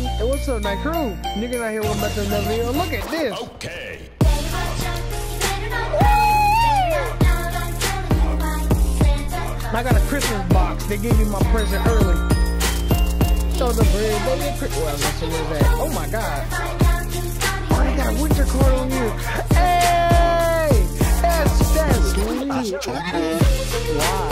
what's up, my crew? Nick at Night here with about to another video. Look at this. Okay. I got a Christmas box. They gave me my present early. So the bread, they get Christmas. Well, that's where that. Oh my god. Oh, they got a winter card on you. Hey! That's, that's sweet. Wow.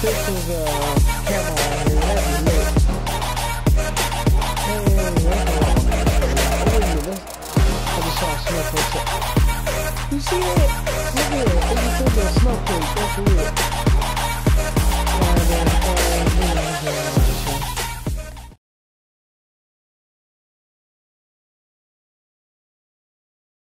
camo on here. That'd be lit. Hey, I just saw a snowflake. You see that? Look at it. It's weird.